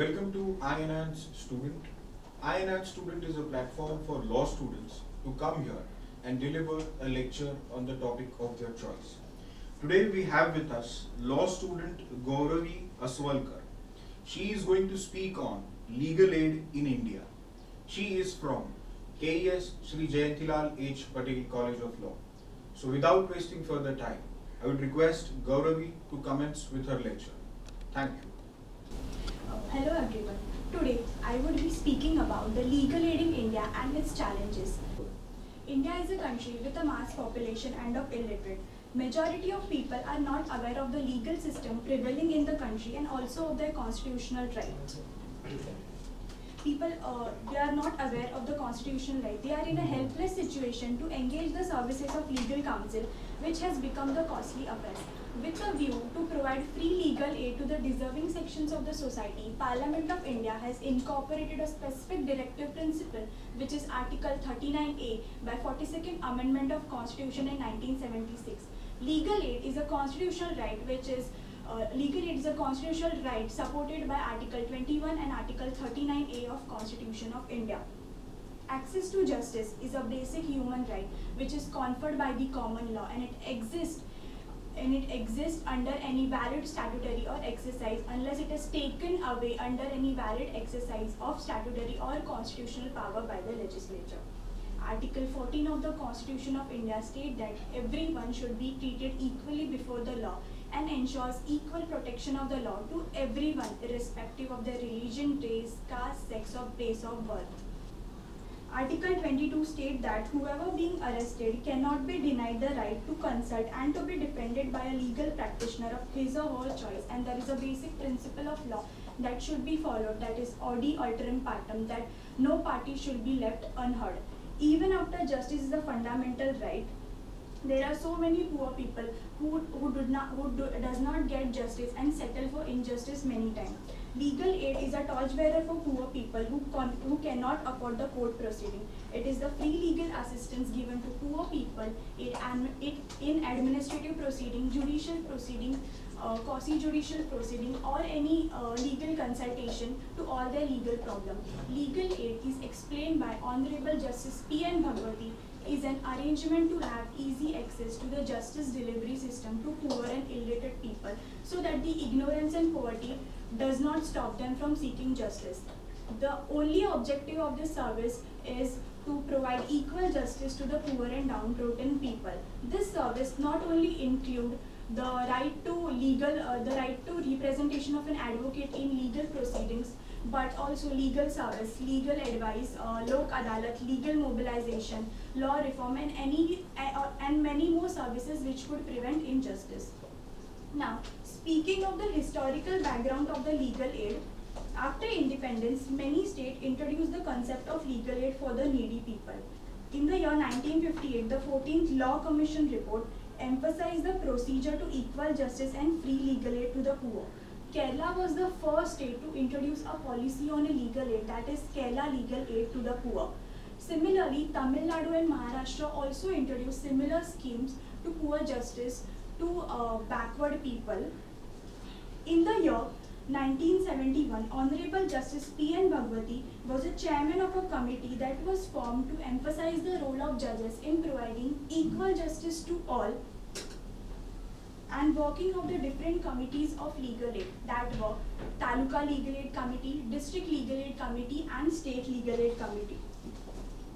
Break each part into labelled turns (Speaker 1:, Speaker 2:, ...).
Speaker 1: Welcome to i-Enhance Student. INAN Student is a platform for law students to come here and deliver a lecture on the topic of their choice. Today we have with us law student Gauravi Aswalkar. She is going to speak on legal aid in India. She is from KES Shri Jayantilal H. Patel College of Law. So without wasting further time, I would request Gauravi to commence with her lecture. Thank you.
Speaker 2: Uh, Hello everyone. Today I would be speaking about the legal aid in India and its challenges. India is a country with a mass population and of illiterate. Majority of people are not aware of the legal system prevailing in the country and also of their constitutional rights. People, uh, they are not aware of the constitutional right. They are in a helpless situation to engage the services of legal counsel, which has become the costly affair. With a view to provide free legal aid to the deserving sections of the society, Parliament of India has incorporated a specific directive principle, which is Article 39A by 42nd Amendment of Constitution in 1976. Legal aid is a constitutional right which is uh, legal aid is a constitutional right supported by Article 21 and Article 39A of Constitution of India. Access to justice is a basic human right which is conferred by the common law and it exists and it exists under any valid statutory or exercise unless it is taken away under any valid exercise of statutory or constitutional power by the legislature. Article 14 of the Constitution of India states that everyone should be treated equally before the law and ensures equal protection of the law to everyone irrespective of their religion, race, caste, sex or place of birth. Article 22 states that whoever being arrested cannot be denied the right to consult and to be defended by a legal practitioner of his or her choice and there is a basic principle of law that should be followed that is audi alteram partem that no party should be left unheard. Even after justice is a fundamental right, there are so many poor people who who not who do, does not get justice and settle for injustice many times. Legal aid is a torchbearer for poor people who who cannot afford the court proceeding. It is the free legal assistance given to poor people an- it, in administrative proceeding, judicial proceeding, uh, quasi-judicial proceeding or any uh, legal consultation to all their legal problem. Legal aid is explained by Honorable Justice P. N. Bhagwati is an arrangement to have easy access to the justice delivery system to poor and illiterate people so that the ignorance and poverty does not stop them from seeking justice. The only objective of this service is to provide equal justice to the poor and downtrodden people. This service not only include the right to legal, uh, the right to representation of an advocate in legal proceedings, but also legal service, legal advice, uh, lok adalat, legal mobilization, law reform, and any uh, and many more services which could prevent injustice. Now, speaking of the historical background of the legal aid, after independence, many states introduced the concept of legal aid for the needy people. In the year 1958, the 14th Law Commission report emphasized the procedure to equal justice and free legal aid to the poor. Kerala was the first state to introduce a policy on a legal aid, that is Kerala legal aid to the poor. Similarly, Tamil Nadu and Maharashtra also introduced similar schemes to poor justice to uh, backward people. In the year 1971, Honorable Justice P. N. Bhagwati was the chairman of a committee that was formed to emphasize the role of judges in providing equal justice to all and working of the different committees of legal aid that were Taluka Legal Aid Committee, District Legal Aid Committee and State Legal Aid Committee.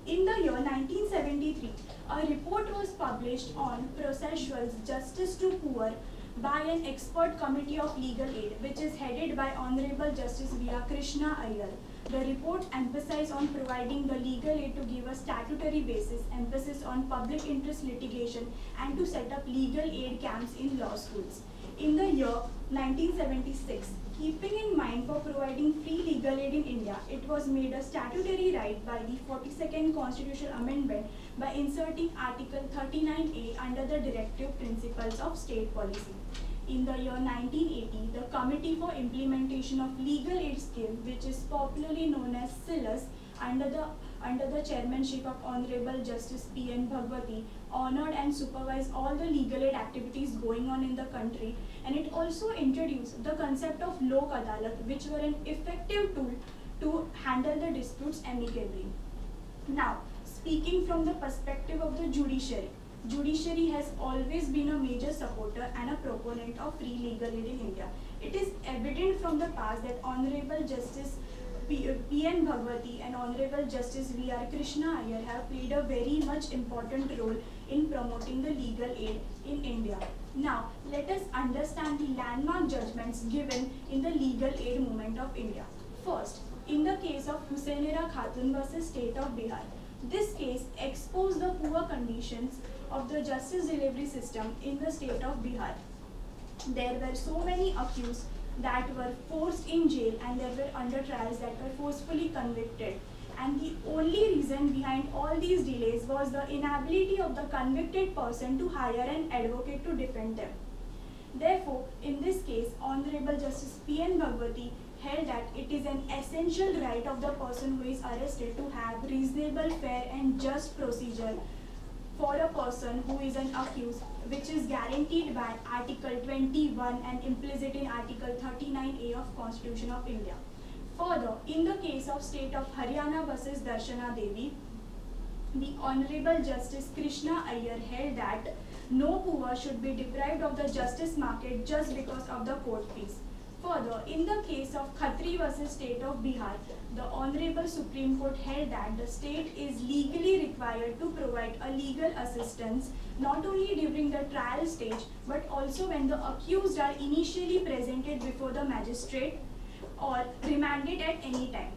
Speaker 2: In the year 1973, a report was published on processual justice to poor by an expert committee of legal aid, which is headed by Honorable Justice V. R. Krishna Iyer. The report emphasized on providing the legal aid to give a statutory basis, emphasis on public interest litigation, and to set up legal aid camps in law schools. In the year 1976, keeping in mind for providing free legal aid in India, it was made a statutory right by the 42nd Constitutional Amendment by inserting Article 39A under the directive principles of state policy. In the year 1980, the Committee for Implementation of Legal Aid Scheme, which is popularly known as CILAS, under the under the chairmanship of Honorable Justice P.N. Bhagwati honored and supervised all the legal aid activities going on in the country and it also introduced the concept of Lok Adalat which were an effective tool to handle the disputes amicably. Now, speaking from the perspective of the judiciary, judiciary has always been a major supporter and a proponent of free legal aid in India. It is evident from the past that Honorable Justice P.N. Uh, Bhagwati and Honorable Justice V.R. Krishna Iyer have played a very much important role in promoting the legal aid in India. Now, let us understand the landmark judgments given in the legal aid movement of India. First, in the case of Hussainara Khatoon versus State of Bihar, this case exposed the poor conditions of the justice delivery system in the state of Bihar. There were so many accused that were forced in jail and there were under trials that were forcefully convicted. And the only reason behind all these delays was the inability of the convicted person to hire an advocate to defend them. Therefore, in this case, Honorable Justice P.N. Bhagwati held that it is an essential right of the person who is arrested to have reasonable, fair and just procedure for a person who is an accused which is guaranteed by Article 21 and implicit in Article 39A of Constitution of India. Further, in the case of state of Haryana versus Darshani Devi, the Honorable Justice Krishna Iyer held that no poor should be deprived of the justice market just because of the court fees. Further, in the case of Khatri versus State of Bihar, the Honorable Supreme Court held that the state is legally required to provide a legal assistance not only during the trial stage but also when the accused are initially presented before the magistrate or remanded at any time.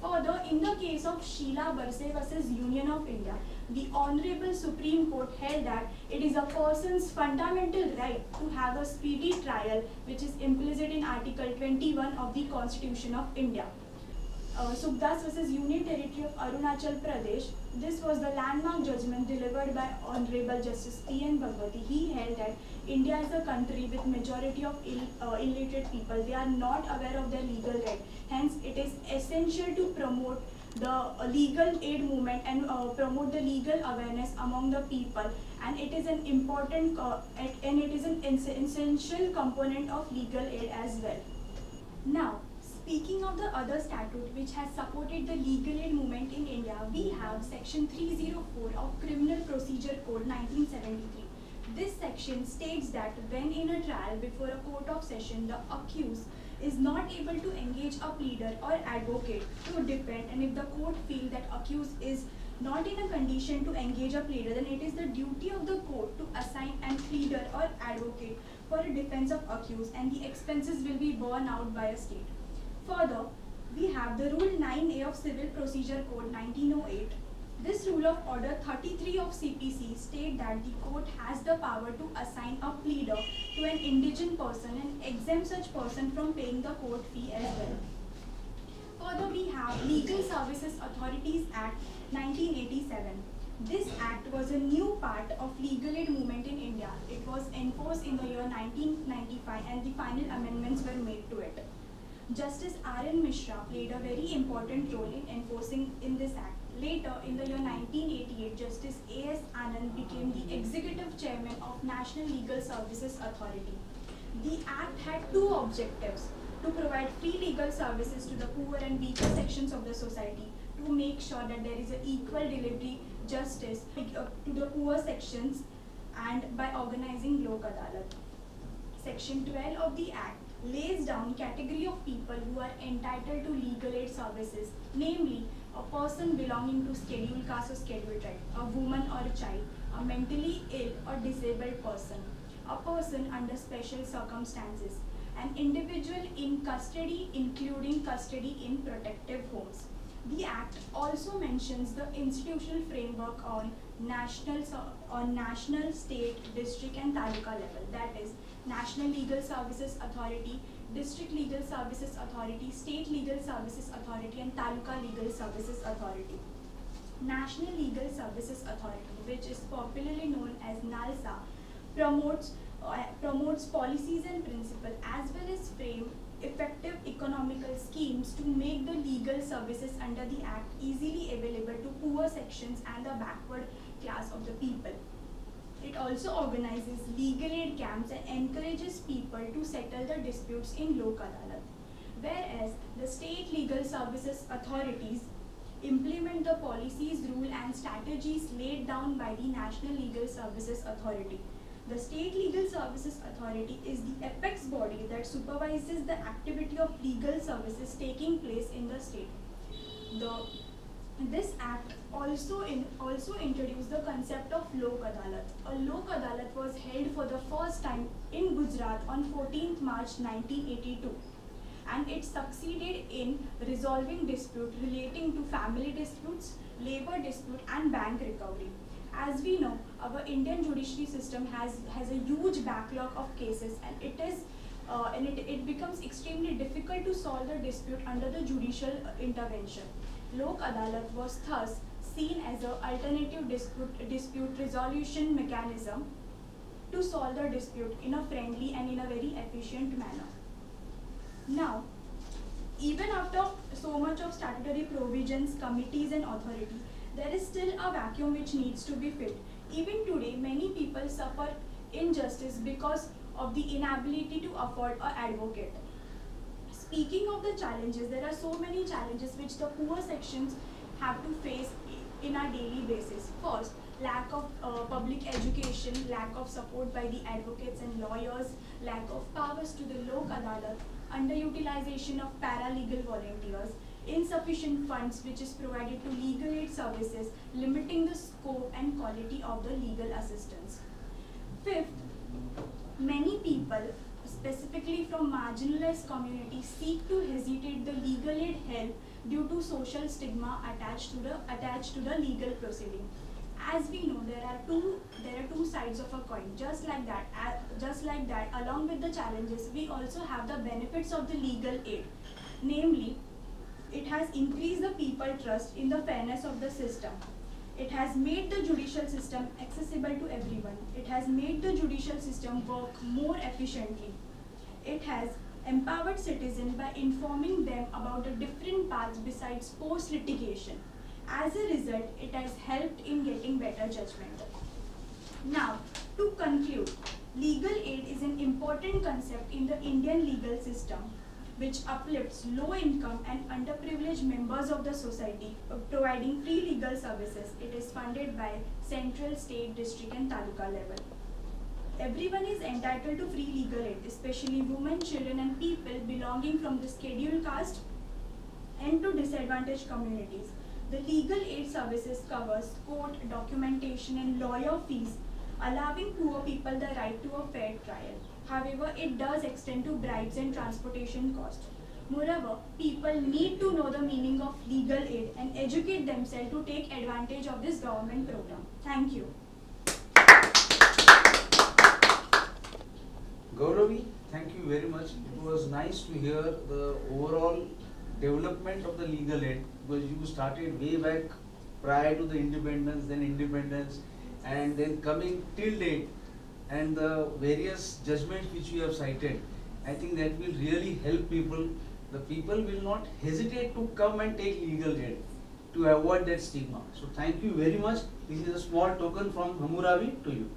Speaker 2: Further, in the case of Sheela Barse versus Union of India, the Honorable Supreme Court held that it is a person's fundamental right to have a speedy trial which is implicit in Article 21 of the Constitution of India. Uh, Suk Das versus Union Territory of Arunachal Pradesh, this was the landmark judgment delivered by Honorable Justice P.N. Bhagwati. He held that India is a country with majority of Ill, uh, illiterate people. They are not aware of their legal right. Hence, it is essential to promote the uh, legal aid movement and uh, promote the legal awareness among the people and it is an important uh, and it is an essential component of legal aid as well. Now, speaking of the other statute which has supported the legal aid movement in India, we have section 304 of Criminal Procedure Code 1973. This section states that when in a trial before a court of session, the accused is not able to engage a pleader or advocate to defend and if the court feel that accused is not in a condition to engage a pleader then it is the duty of the court to assign a pleader or advocate for a defense of accused and the expenses will be borne out by a state. Further, we have the Rule 9A of Civil Procedure Code 1908 this rule of order 33 of CPC state that the court has the power to assign a pleader to an indigent person and exempt such person from paying the court fee as well. Further, we have Legal Services Authorities Act 1987. This act was a new part of legal aid movement in India. It was enforced in the year 1995 and the final amendments were made to it. Justice R.N. Misra played a very important role in enforcing in this act. Later, in the year 1988, Justice A.S. Anand became the executive chairman of National Legal Services Authority. The act had two objectives to provide free legal services to the poor and weaker sections of the society, to make sure that there is an equal delivery justice to the poor sections, and by organizing Lok Adalat. Section 12 of the Act lays down category of people who are entitled to legal aid services, namely a person belonging to scheduled caste or scheduled tribe, a woman or a child, a mentally ill or disabled person, a person under special circumstances, an individual in custody including custody in protective homes. The Act also mentions the institutional framework on national, on national, state, district and taluka level. That is National Legal Services Authority, District Legal Services Authority, State Legal Services Authority and Taluka Legal Services Authority. National Legal Services Authority, which is popularly known as NALSA, promotes, uh, promotes policies and principles as well as frame effective economical schemes to make the legal services under the Act easily available to poor sections and the backward class of the people. Also organizes legal aid camps and encourages people to settle the disputes in Lok Adalat. Whereas the state legal services authorities implement the policies, rule and strategies laid down by the National Legal Services Authority. The State Legal Services Authority is the apex body that supervises the activity of legal services taking place in the state. The, this act also in, also introduced the concept of Lok Adalat. A Lok Adalat was held for the first time in Gujarat on 14th March 1982 and it succeeded in resolving dispute relating to family disputes, labor dispute and bank recovery. As we know, our Indian judiciary system has, has a huge backlog of cases and it is uh, and it, it becomes extremely difficult to solve the dispute under the judicial intervention. Lok Adalat was thus seen as an alternative dispute, dispute resolution mechanism to solve the dispute in a friendly and in a very efficient manner. Now, even after so much of statutory provisions, committees and authority, there is still a vacuum which needs to be filled. Even today, many people suffer injustice because of the inability to afford an advocate. Speaking of the challenges, there are so many challenges which the poor sections have to face in a daily basis. First, lack of uh, public education, lack of support by the advocates and lawyers, lack of powers to the Lok Adalat, underutilization of paralegal volunteers, insufficient funds which is provided to legal aid services, limiting the scope and quality of the legal assistance. Fifth, many people, specifically from marginalized communities, seek to hesitate the legal aid help due to social stigma attached to the attached to the legal proceeding. As we know there are two there are two sides of a coin. Just like that just like that along with the challenges we also have the benefits of the legal aid. Namely it has increased the people trust in the fairness of the system. It has made the judicial system accessible to everyone. It has made the judicial system work more efficiently it has empowered citizens by informing them about the different paths besides post litigation as a result, it has helped in getting better judgment. Now, to conclude, legal aid is an important concept in the Indian legal system which uplifts low income and underprivileged members of the society, providing free legal services. It is funded by central, state, district and taluka level. Everyone is entitled to free legal aid, especially women, children and people belonging from the scheduled caste and to disadvantaged communities. The legal aid services covers court, documentation and lawyer fees, allowing poor people the right to a fair trial. However, it does extend to bribes and transportation costs. Moreover, people need to know the meaning of legal aid and educate themselves to take advantage of this government program. Thank you.
Speaker 3: Gauravi, thank you very much. It was nice to hear the overall development of the legal aid because you started way back prior to the independence, then independence, and then coming till date, and the various judgments which you have cited. I think that will really help people. The people will not hesitate to come and take legal aid to avoid that stigma. So thank you very much. This is a small token from Hammurabi to you.